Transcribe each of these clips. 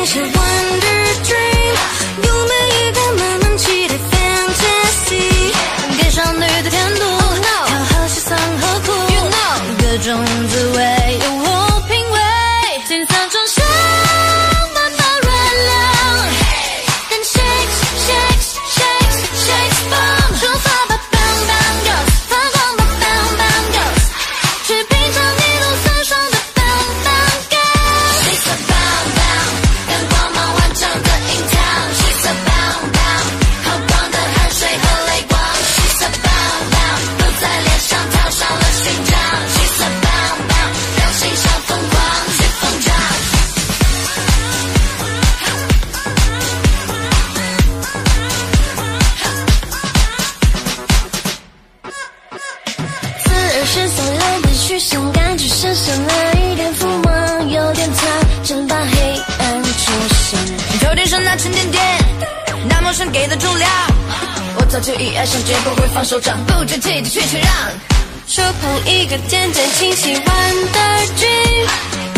只身就已爱上，绝不会放手掌，不争气的却却让。手捧一个渐渐清晰完的 dream。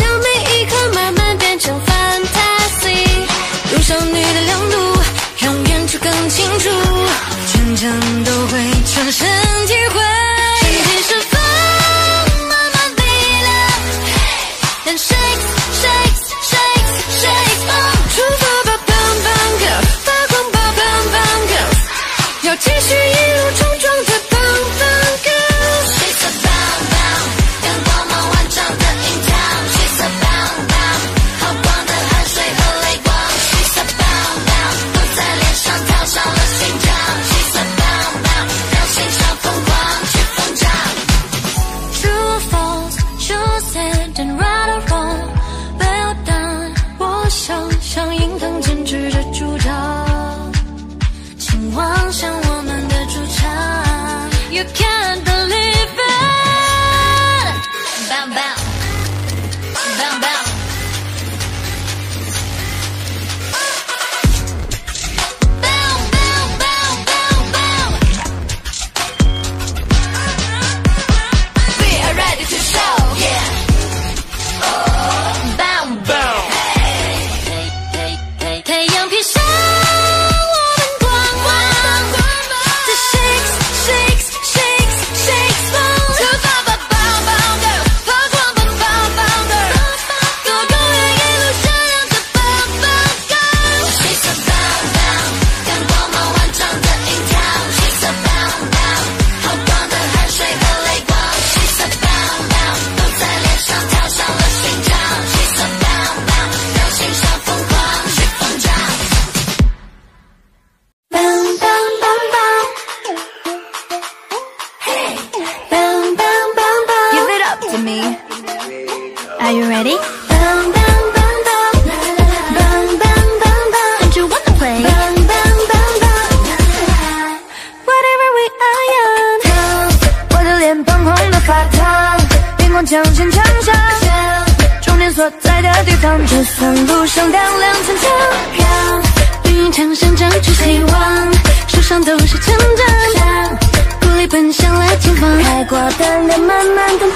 所在的地方，就算路上两辆残枪，运枪声张出希望，树上都是成长，鼓励奔向了前方，开过的路慢慢等，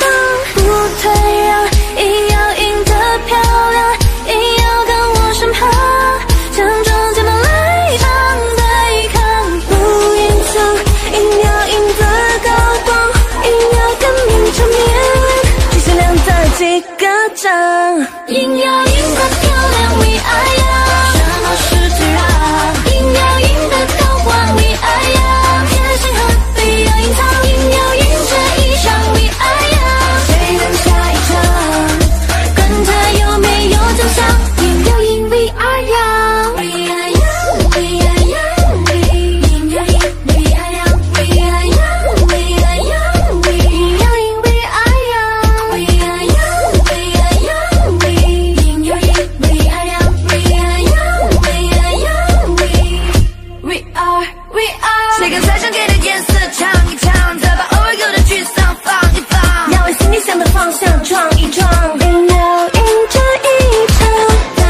不退让，硬要赢得漂亮，硬要跟我身旁。应有 we are。谁敢在想给的颜色尝一尝，再把偶尔有的沮丧放一放，要往心里想的方向闯一闯。人流映这一场，当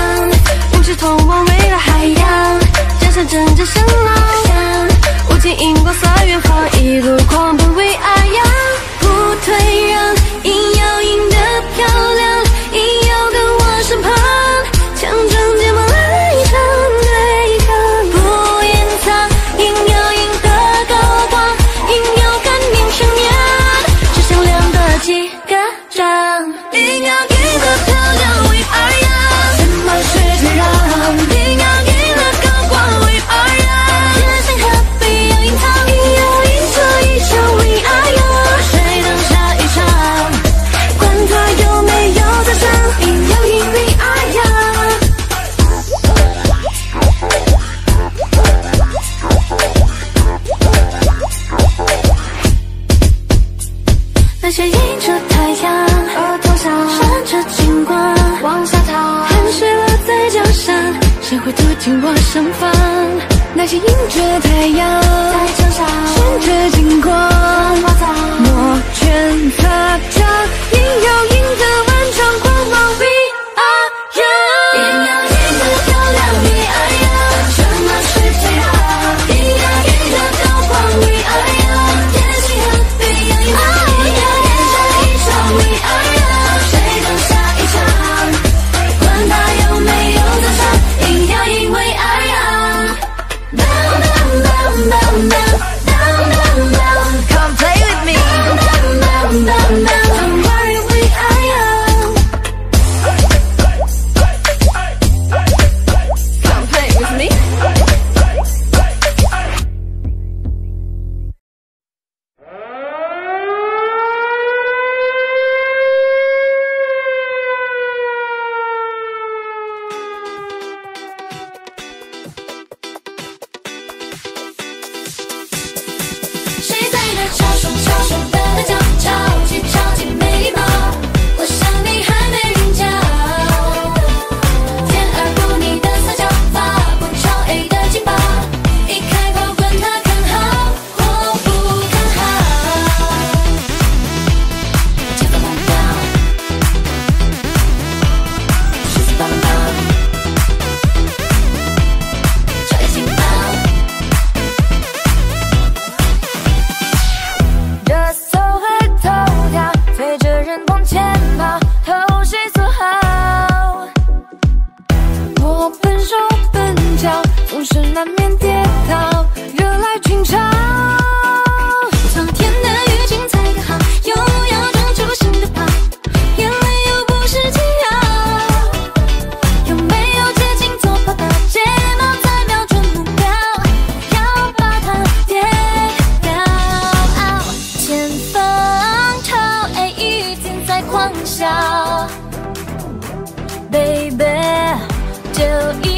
不知通往未来海洋，江山阵阵声浪，像无尽荧光岁远方一路狂奔，we are young，不退让。紧握盛放，那些迎着太阳，在墙上，趁着金光。狂笑。Baby 就一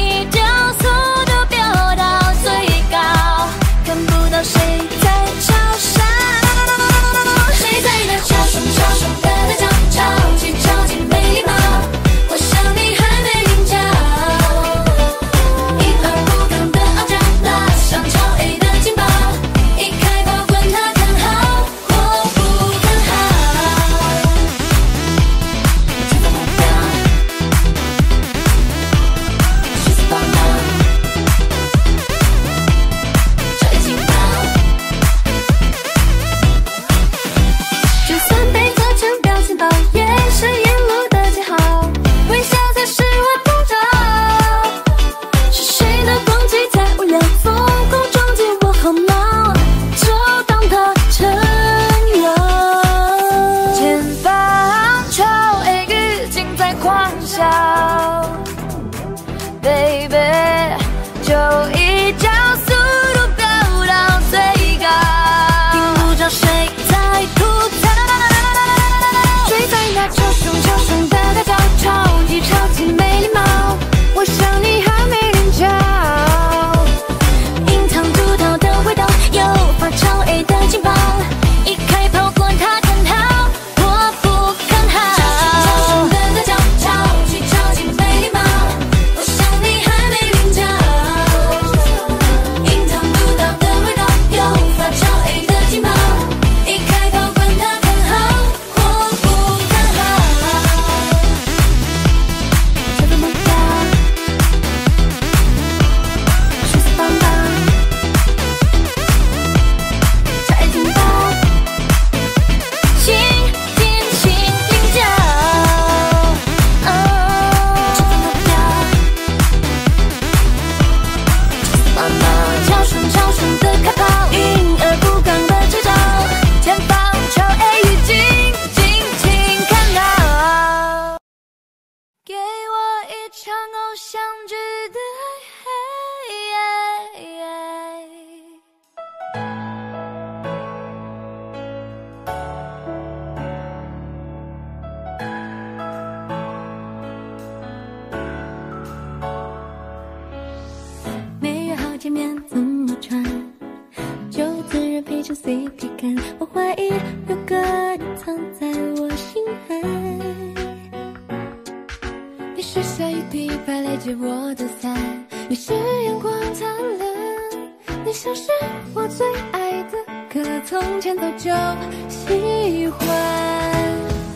你是下雨滴白来接我的伞，你是阳光灿烂，你像是我最爱的歌，从前早就喜欢。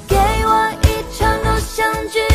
给我一场偶像剧。